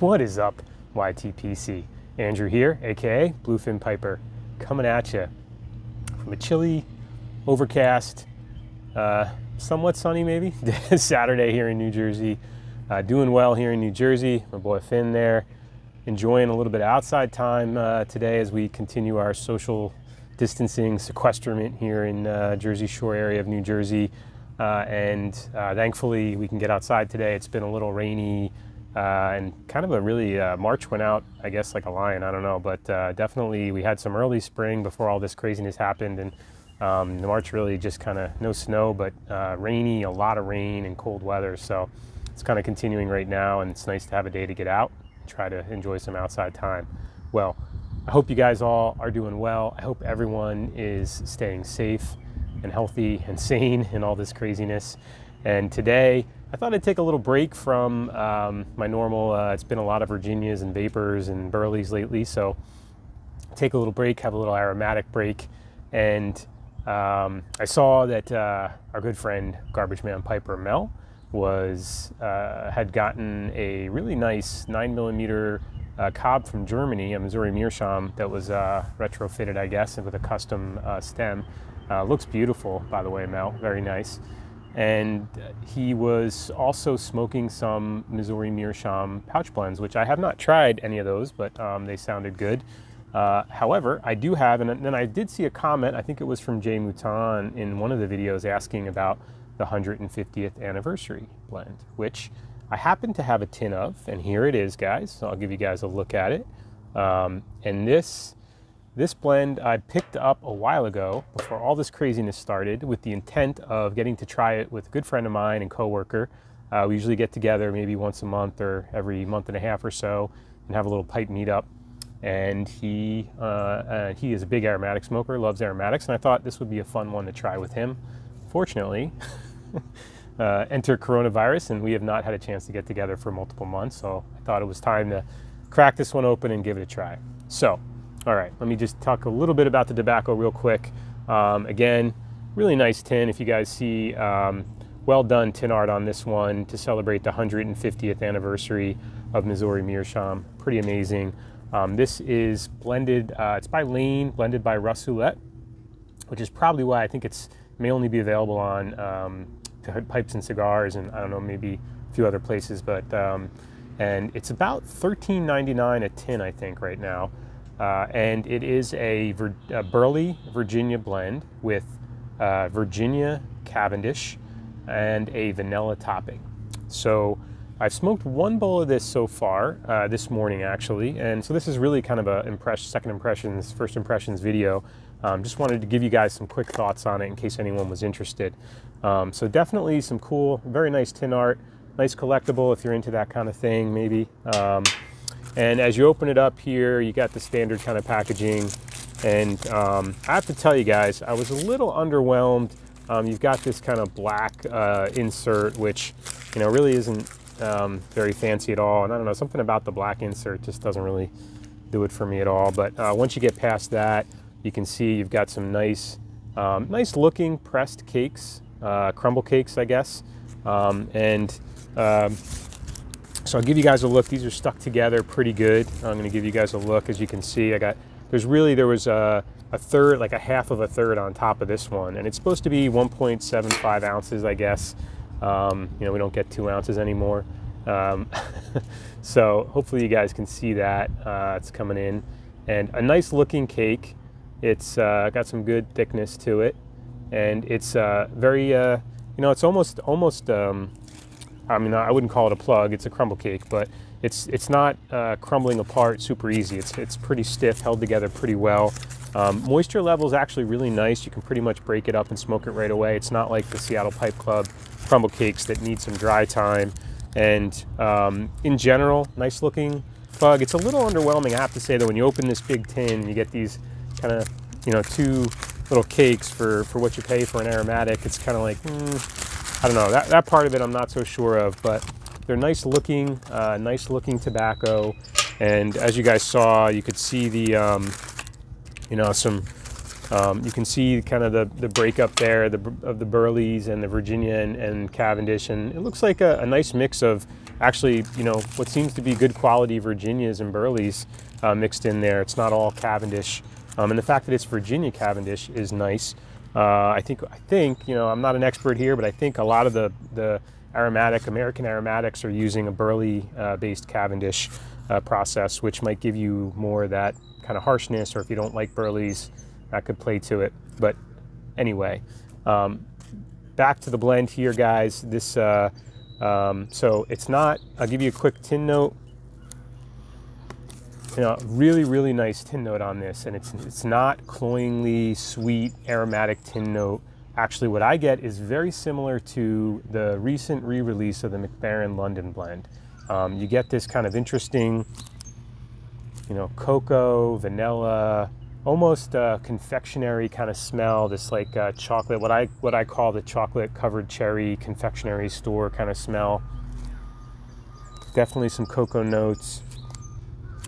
What is up, YTPC? Andrew here, aka Bluefin Piper, coming at you from a chilly, overcast, uh, somewhat sunny maybe Saturday here in New Jersey. Uh, doing well here in New Jersey. My boy Finn there, enjoying a little bit of outside time uh, today as we continue our social distancing sequestrament here in uh, Jersey Shore area of New Jersey. Uh, and uh, thankfully, we can get outside today. It's been a little rainy uh, and kind of a really uh, March went out, I guess, like a lion. I don't know, but uh, definitely we had some early spring before all this craziness happened, and um, the March really just kind of no snow, but uh, rainy, a lot of rain and cold weather. So it's kind of continuing right now, and it's nice to have a day to get out, and try to enjoy some outside time. Well, I hope you guys all are doing well. I hope everyone is staying safe and healthy and sane in all this craziness. And today, I thought I'd take a little break from um, my normal. Uh, it's been a lot of Virginias and Vapors and Burleys lately, so take a little break, have a little aromatic break. And um, I saw that uh, our good friend Garbage Man Piper Mel was uh, had gotten a really nice nine millimeter uh, cob from Germany, a Missouri Meerschaum that was uh, retrofitted, I guess, and with a custom uh, stem. Uh, looks beautiful, by the way, Mel. Very nice. And he was also smoking some Missouri Meerschaum pouch blends, which I have not tried any of those, but um, they sounded good. Uh, however, I do have, and then I did see a comment, I think it was from Jay Mouton in one of the videos asking about the 150th anniversary blend, which I happen to have a tin of, and here it is, guys. So I'll give you guys a look at it. Um, and this this blend I picked up a while ago before all this craziness started with the intent of getting to try it with a good friend of mine and coworker. Uh, we usually get together maybe once a month or every month and a half or so and have a little pipe meetup. And he, uh, uh, he is a big aromatic smoker, loves aromatics, and I thought this would be a fun one to try with him. Fortunately, uh, enter coronavirus, and we have not had a chance to get together for multiple months, so I thought it was time to crack this one open and give it a try. So, all right, let me just talk a little bit about the tobacco real quick. Um, again, really nice tin. If you guys see, um, well done tin art on this one to celebrate the 150th anniversary of Missouri Meerschaum. Pretty amazing. Um, this is blended, uh, it's by Lane, blended by Russ Ouellette, which is probably why I think it's may only be available on um, Pipes and Cigars and I don't know, maybe a few other places, but um, and it's about $13.99 a tin, I think, right now. Uh, and it is a, Vir- a, Burley Virginia blend with uh, Virginia Cavendish and a vanilla topping. So I've smoked one bowl of this so far, uh, this morning actually, and so this is really kind of a impress- second impressions, first impressions video. Um, just wanted to give you guys some quick thoughts on it in case anyone was interested. Um, so definitely some cool, very nice tin art, nice collectible if you're into that kind of thing, maybe. Um, and as you open it up here, you got the standard kind of packaging. And um, I have to tell you guys, I was a little underwhelmed. Um, you've got this kind of black uh, insert, which you know really isn't um, very fancy at all. And I don't know, something about the black insert just doesn't really do it for me at all. But uh, once you get past that, you can see you've got some nice, um, nice looking pressed cakes, uh, crumble cakes, I guess. Um, and um, so I'll give you guys a look. These are stuck together pretty good. I'm going to give you guys a look. As you can see, I got, there's really, there was a, a third, like a half of a third on top of this one. And it's supposed to be 1.75 ounces, I guess. Um, you know, we don't get two ounces anymore. Um, so hopefully you guys can see that. Uh, it's coming in. And a nice looking cake. It's uh, got some good thickness to it. And it's uh, very, uh, you know, it's almost, almost, um, I mean, I wouldn't call it a plug. It's a crumble cake, but it's it's not uh, crumbling apart super easy. It's it's pretty stiff, held together pretty well. Um, moisture level is actually really nice. You can pretty much break it up and smoke it right away. It's not like the Seattle Pipe Club crumble cakes that need some dry time. And um, in general, nice looking plug. It's a little underwhelming, I have to say, though. When you open this big tin, you get these kind of you know two little cakes for for what you pay for an aromatic. It's kind of like. Mm, I don't know, that, that part of it I'm not so sure of, but they're nice looking, uh, nice looking tobacco. And as you guys saw, you could see the, um, you know, some, um, you can see kind of the, the breakup there the, of the Burleys and the Virginia and, and, Cavendish. And it looks like a, a nice mix of actually, you know, what seems to be good quality Virginias and Burleys uh, mixed in there. It's not all Cavendish. Um, and the fact that it's Virginia Cavendish is nice. Uh, I think, I think, you know, I'm not an expert here, but I think a lot of the, the aromatic, American aromatics are using a Burley uh, based Cavendish uh, process, which might give you more of that kind of harshness, or if you don't like Burleys, that could play to it. But anyway, um, back to the blend here, guys. This, uh, um, so it's not, I'll give you a quick tin note. You know, really, really nice tin note on this, and it's it's not cloyingly sweet aromatic tin note. Actually, what I get is very similar to the recent re-release of the Mac Baren London blend. Um, you get this kind of interesting, you know, cocoa, vanilla, almost confectionery kind of smell. This like uh, chocolate, what I what I call the chocolate covered cherry confectionery store kind of smell. Definitely some cocoa notes.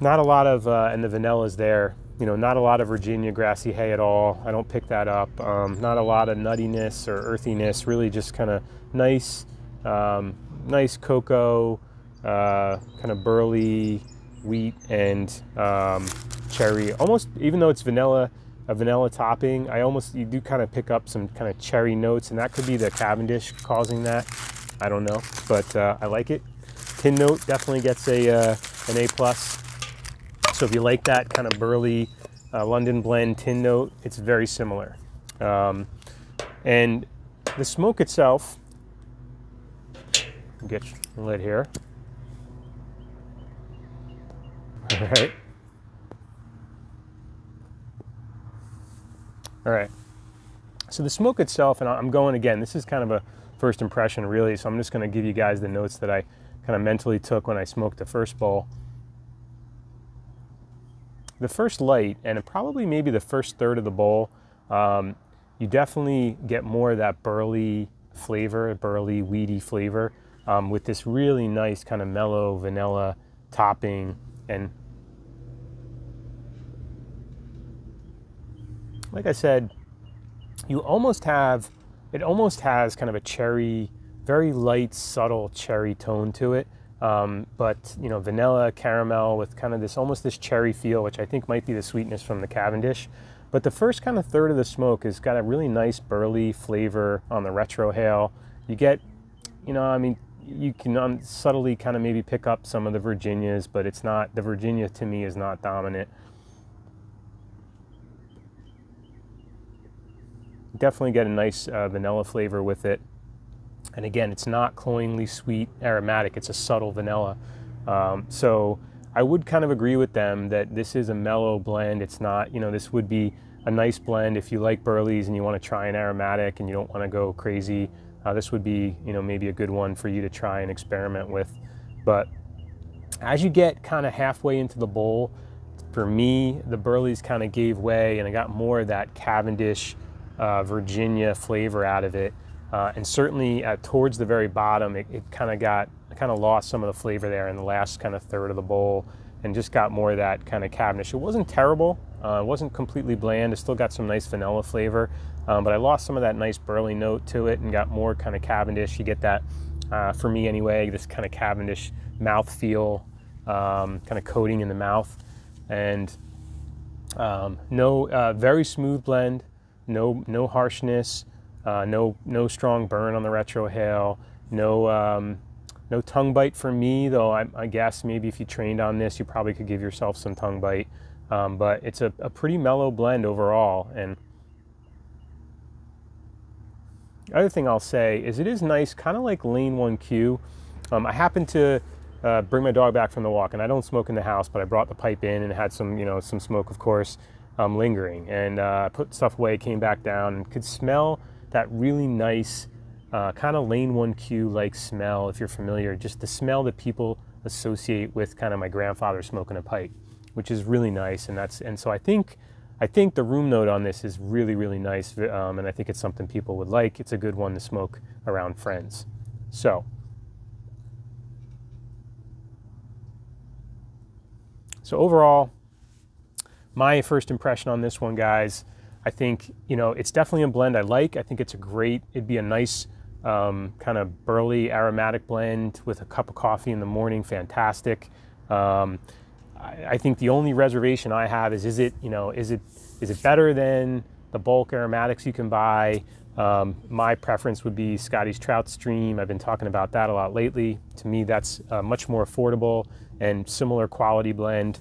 Not a lot of, uh, and the vanilla is there. You know, not a lot of Virginia grassy hay at all. I don't pick that up. Um, not a lot of nuttiness or earthiness. Really, just kind of nice, um, nice cocoa, uh, kind of Burley wheat and um, cherry. Almost, even though it's vanilla, a vanilla topping, I almost you do kind of pick up some kind of cherry notes, and that could be the Cavendish causing that. I don't know, but uh, I like it. Tin note definitely gets a uh, an A plus. So if you like that kind of Burley uh, London blend tin note, it's very similar. Um, and the smoke itself, get lid here. All right. All right. So the smoke itself, and I'm going again, this is kind of a first impression really, so I'm just gonna give you guys the notes that I kind of mentally took when I smoked the first bowl the first light and probably maybe the first third of the bowl, um, you definitely get more of that Burley flavor, Burley, weedy flavor um, with this really nice kind of mellow vanilla topping. And like I said, you almost have, it almost has kind of a cherry, very light, subtle cherry tone to it. Um, but you know, vanilla, caramel with kind of this almost this cherry feel, which I think might be the sweetness from the Cavendish. But the first kind of third of the smoke has got a really nice Burley flavor on the retrohale. You get, you know, I mean, you can um, subtly kind of maybe pick up some of the Virginias, but it's not, the Virginia to me is not dominant. Definitely get a nice uh, vanilla flavor with it. And again, it's not cloyingly sweet aromatic, it's a subtle vanilla. Um, so I would kind of agree with them that this is a mellow blend. It's not, you know, this would be a nice blend if you like Burleys and you want to try an aromatic and you don't want to go crazy. Uh, this would be, you know, maybe a good one for you to try and experiment with. But as you get kind of halfway into the bowl, for me, the Burleys kind of gave way and I got more of that Cavendish uh, Virginia flavor out of it. Uh, and certainly uh, towards the very bottom, it, it kind of got, kind of lost some of the flavor there in the last kind of third of the bowl and just got more of that kind of Cavendish. It wasn't terrible. Uh, it wasn't completely bland. It still got some nice vanilla flavor, um, but I lost some of that nice Burley note to it and got more kind of Cavendish. You get that, uh, for me anyway, this kind of Cavendish mouth feel, um, kind of coating in the mouth. And um, no, uh, very smooth blend, no, no harshness. Uh, no, no strong burn on the retrohale. No, um, no tongue bite for me, though. I, I, guess maybe if you trained on this, you probably could give yourself some tongue bite. Um, but it's a, a, pretty mellow blend overall. And the other thing I'll say is it is nice, kind of like Lane 1Q. Um, I happened to uh, bring my dog back from the walk, and I don't smoke in the house, but I brought the pipe in and had some, you know, some smoke, of course, um, lingering. And uh, put stuff away, came back down, and could smell that really nice uh, kind of lane 1Q like smell, if you're familiar, just the smell that people associate with kind of my grandfather smoking a pipe, which is really nice. And that's and so I think I think the room note on this is really really nice, um, and I think it's something people would like. It's a good one to smoke around friends. So. So overall, my first impression on this one, guys, I think, you know, it's definitely a blend I like. I think it's a great, it'd be a nice um, kind of Burley aromatic blend with a cup of coffee in the morning. Fantastic. Um, I, I, think the only reservation I have is is it you know is it is it better than the bulk aromatics you can buy? Um, my preference would be Scotty's Trout Stream. I've been talking about that a lot lately. To me, that's uh, much more affordable and similar quality blend.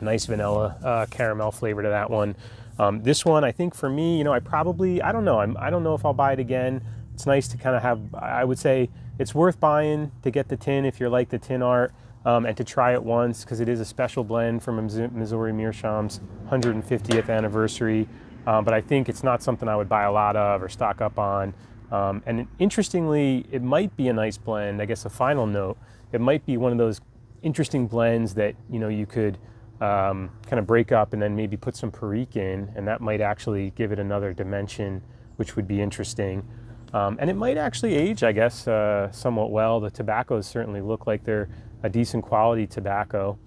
Nice vanilla uh, caramel flavor to that one. Um, this one, I think for me, you know, I probably, I don't know, I'm, I don't know if I'll buy it again. It's nice to kind of have, I would say it's worth buying to get the tin if you're like the tin art um, and to try it once because it is a special blend from Missouri Meerschaum's 150th anniversary. Um, but I think it's not something I would buy a lot of or stock up on. Um, and interestingly, it might be a nice blend. I guess a final note, it might be one of those interesting blends that you know you could um, kind of break up and then maybe put some Perique in, and that might actually give it another dimension, which would be interesting. Um, and it might actually age, I guess, uh, somewhat well. The tobaccos certainly look like they're a decent quality tobacco.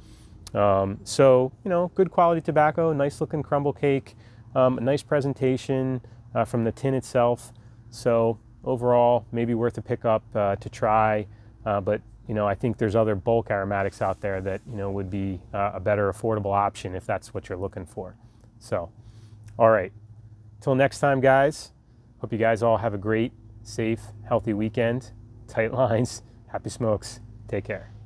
Um, so, you know, good quality tobacco, nice looking crumble cake, um, a nice presentation uh, from the tin itself. So, overall, maybe worth a pickup uh, to try. Uh, but you know, I think there's other bulk aromatics out there that, you know, would be uh, a better affordable option if that's what you're looking for. So, all right. Till next time, guys. Hope you guys all have a great, safe, healthy weekend. Tight lines. Happy smokes. Take care.